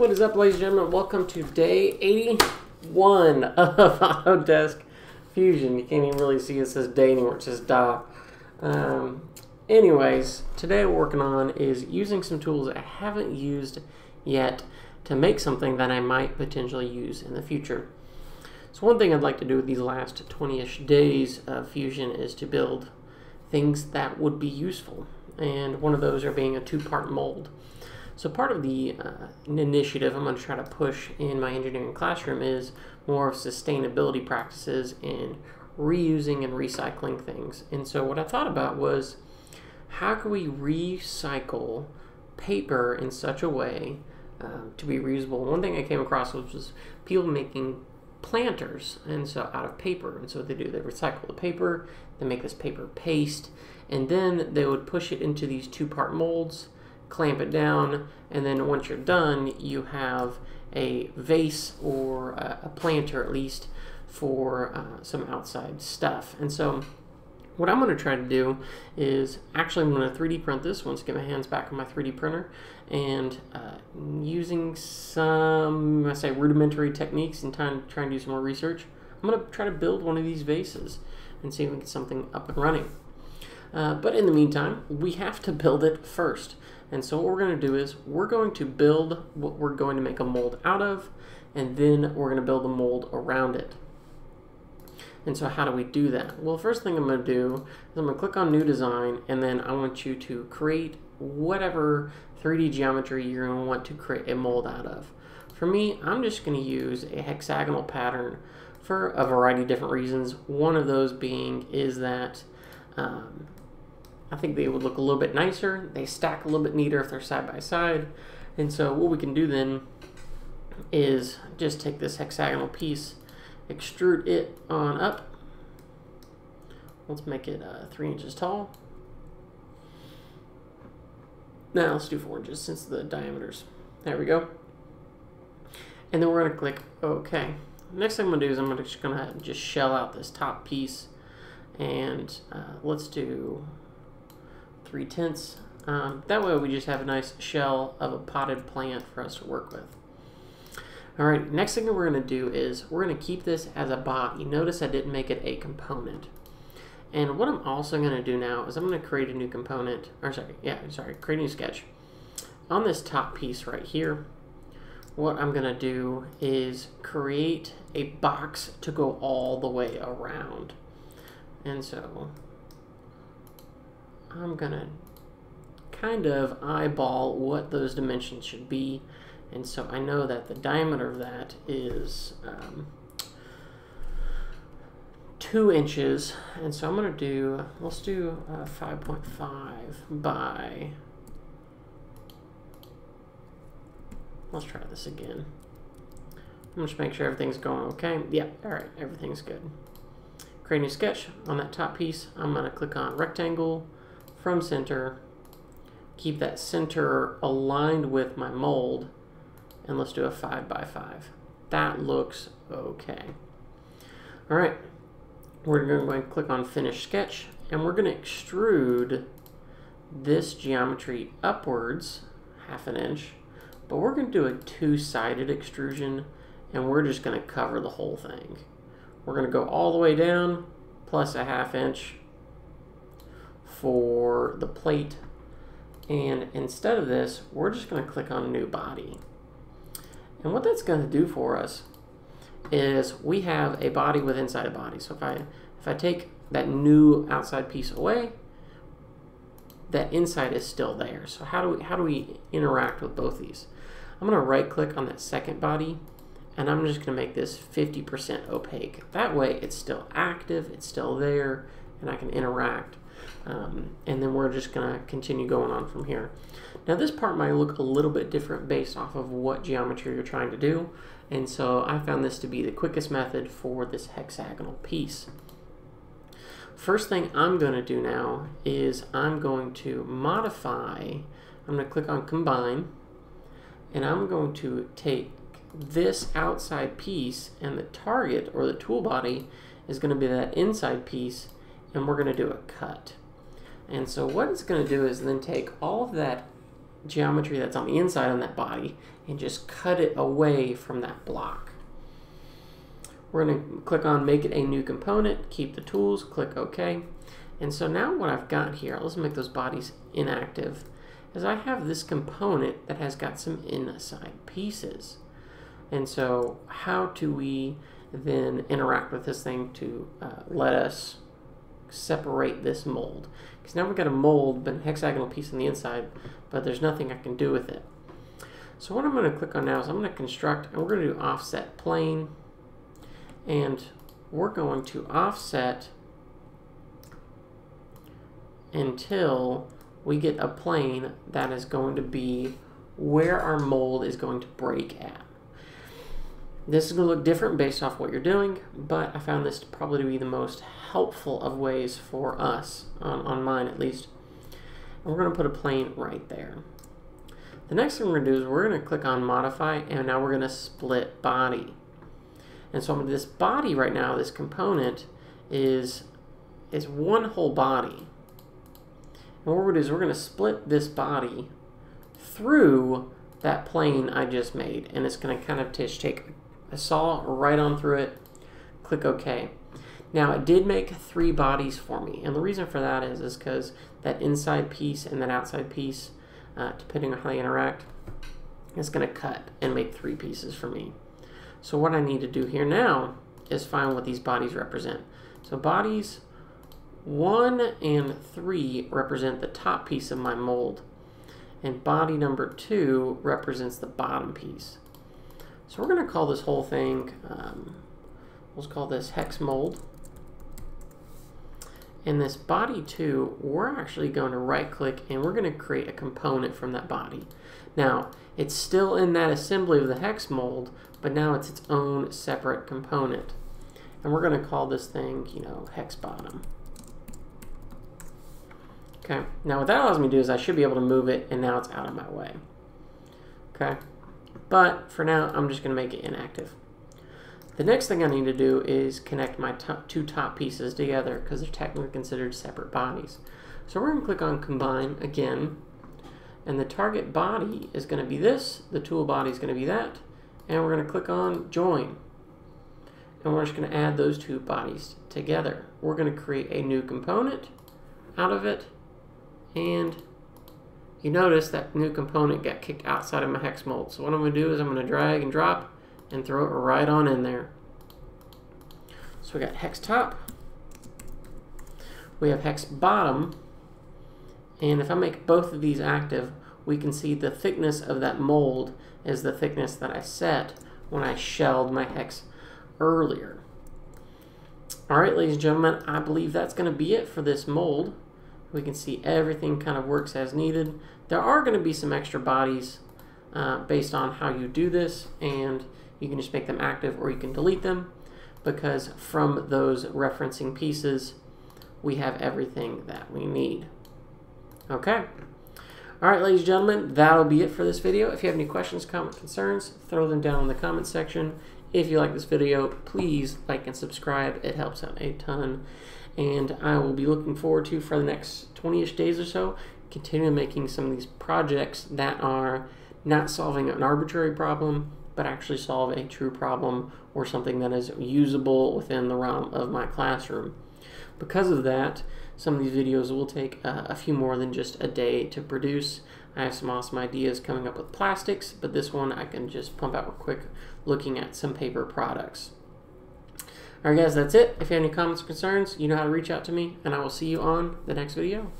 What is up, ladies and gentlemen? Welcome to day 81 of Autodesk Fusion. You can't even really see it says day anymore, it says da. Um, anyways, today we're working on is using some tools I haven't used yet to make something that I might potentially use in the future. So one thing I'd like to do with these last 20-ish days of Fusion is to build things that would be useful. And one of those are being a two-part mold. So part of the uh, initiative I'm going to try to push in my engineering classroom is more of sustainability practices in reusing and recycling things. And so what I thought about was how can we recycle paper in such a way uh, to be reusable? One thing I came across was, was people making planters and so out of paper and so what they do they recycle the paper they make this paper paste and then they would push it into these two part molds clamp it down, and then once you're done, you have a vase or a, planter at least for uh, some outside stuff. And so what I'm going to try to do is actually I'm going to 3D print this once I get my hands back on my 3D printer and uh, using some I say rudimentary techniques and trying, trying to do some more research I'm going to try to build one of these vases and see if we can get something up and running. Uh, but in the meantime, we have to build it first. And so what we're going to do is we're going to build what we're going to make a mold out of, and then we're going to build a mold around it. And so how do we do that? Well, first thing I'm going to do is I'm going to click on New Design, and then I want you to create whatever 3D geometry you're going to want to create a mold out of. For me, I'm just going to use a hexagonal pattern for a variety of different reasons. One of those being is that um, I think they would look a little bit nicer. They stack a little bit neater if they're side by side. And so what we can do then is just take this hexagonal piece, extrude it on up. Let's make it uh, three inches tall. Now let's do four inches since the diameters. There we go. And then we're gonna click OK. Next thing I'm gonna do is I'm just gonna just shell out this top piece and uh, let's do 3 tenths. Um, that way we just have a nice shell of a potted plant for us to work with. Alright, next thing we're going to do is we're going to keep this as a bot. You notice I didn't make it a component. And what I'm also going to do now is I'm going to create a new component, or sorry, yeah, sorry, create a new sketch. On this top piece right here, what I'm going to do is create a box to go all the way around. And so I'm gonna kind of eyeball what those dimensions should be. And so I know that the diameter of that is um, two inches. And so I'm gonna do let's do uh, 5.5 by let's try this again. I'm just make sure everything's going okay. Yeah all right everything's good. Create a new sketch on that top piece. I'm gonna click on rectangle from center, keep that center aligned with my mold, and let's do a 5 by 5 That looks okay. All right, we're going to click on Finish Sketch, and we're going to extrude this geometry upwards half an inch, but we're going to do a two-sided extrusion, and we're just going to cover the whole thing. We're going to go all the way down, plus a half inch, for the plate. And instead of this, we're just going to click on a New Body. And what that's going to do for us is we have a body with inside a body. So if I if I take that new outside piece away, that inside is still there. So how do we how do we interact with both these? I'm going to right click on that second body and I'm just going to make this 50% opaque. That way it's still active, it's still there, and I can interact um, and then we're just going to continue going on from here. Now this part might look a little bit different based off of what geometry you're trying to do. And so I found this to be the quickest method for this hexagonal piece. First thing I'm going to do now is I'm going to modify, I'm going to click on combine, and I'm going to take this outside piece and the target or the tool body is going to be that inside piece and we're going to do a cut. And so what it's going to do is then take all of that geometry that's on the inside on that body and just cut it away from that block. We're going to click on make it a new component, keep the tools, click OK. And so now what I've got here, let's make those bodies inactive, is I have this component that has got some inside pieces. And so how do we then interact with this thing to uh, let us separate this mold? Because now we've got a mold, but a hexagonal piece on the inside, but there's nothing I can do with it. So what I'm going to click on now is I'm going to construct, and we're going to do offset plane, and we're going to offset until we get a plane that is going to be where our mold is going to break at. This is going to look different based off what you're doing, but I found this probably to be the most helpful of ways for us, on, on mine at least. And we're going to put a plane right there. The next thing we're going to do is we're going to click on modify, and now we're going to split body. And so this body right now, this component, is, is one whole body. And what we're going to do is we're going to split this body through that plane I just made. And it's going to kind of take a saw right on through it, click OK. Now it did make three bodies for me. And the reason for that is is because that inside piece and that outside piece, uh, depending on how they interact, is going to cut and make three pieces for me. So what I need to do here now is find what these bodies represent. So bodies 1 and 3 represent the top piece of my mold, and body number 2 represents the bottom piece. So we're going to call this whole thing, um, let's call this hex mold. In this body 2, we're actually going to right click and we're going to create a component from that body. Now, it's still in that assembly of the hex mold, but now it's its own separate component. And we're going to call this thing, you know, hex bottom. Okay, now what that allows me to do is I should be able to move it and now it's out of my way. Okay, but for now I'm just going to make it inactive. The next thing I need to do is connect my top, two top pieces together because they're technically considered separate bodies. So we're going to click on combine again and the target body is going to be this, the tool body is going to be that, and we're going to click on join. And we're just going to add those two bodies together. We're going to create a new component out of it and you notice that new component got kicked outside of my hex mold. So what I'm going to do is I'm going to drag and drop and throw it right on in there. So we got hex top, we have hex bottom, and if I make both of these active, we can see the thickness of that mold is the thickness that I set when I shelled my hex earlier. Alright, ladies and gentlemen, I believe that's going to be it for this mold. We can see everything kind of works as needed. There are going to be some extra bodies uh, based on how you do this, and you can just make them active or you can delete them because from those referencing pieces, we have everything that we need. Okay. All right, ladies and gentlemen, that'll be it for this video. If you have any questions, comments, concerns, throw them down in the comment section. If you like this video, please like and subscribe. It helps out a ton and I will be looking forward to for the next 20-ish days or so continue making some of these projects that are not solving an arbitrary problem but actually solve a true problem or something that is usable within the realm of my classroom. Because of that, some of these videos will take uh, a few more than just a day to produce. I have some awesome ideas coming up with plastics, but this one I can just pump out real quick looking at some paper products. Alright guys, that's it. If you have any comments or concerns, you know how to reach out to me, and I will see you on the next video.